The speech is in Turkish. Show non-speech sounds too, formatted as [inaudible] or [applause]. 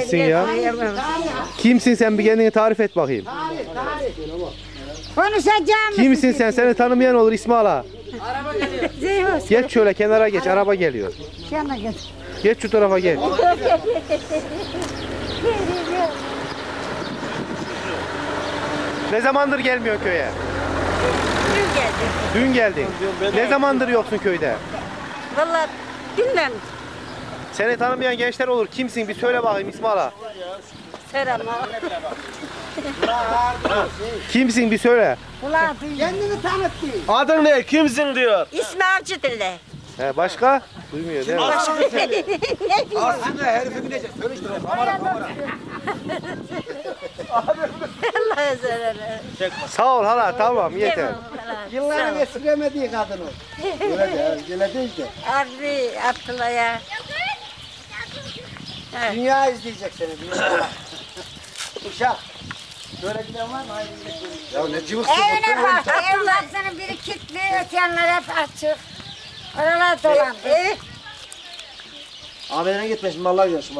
Kimsin ya? Kimsin sen bir kendini tarif et bakayım. Konuşacağım. Kimsin sen? Seni tanımayan olur İsmail'a. Zeyhus. Geç şöyle kenara geç. Araba geliyor. Yana git. Geç şu tarafa geç. Ne zamandır gelmiyor köye? Dün geldi. Dün geldin. Ne zamandır yoksun köyde? Vallahi bilmem. Seni tanımayan gençler olur. Kimsin? Bir söyle bakayım İsmail'a. Selam. Kimsin? Bir söyle. Ulan kendini tanıttı. Adın ne? Kimsin diyor. İsmi Avcı Dille. He, başka? Duymuyor değil mi? Aslında [laughs] herifi. Dönüştür o kamera kamera. Allah'a zararı. Sağ ol hala tamam yeter. Yılların esiremediği kadın o. Öyle de, öyle değil de. Harbi Abdullah'a. Dünya izleyecek seni. Dünya. [laughs] Uşak. Böyle giden var mı? Hayır. Ya ne cıvıksın Evine bak. Ev baksana biri kilitli, öte yanlar hep açık. Oralar dolandı. Eh, Abilerine gitmiş mallar yiyorsun.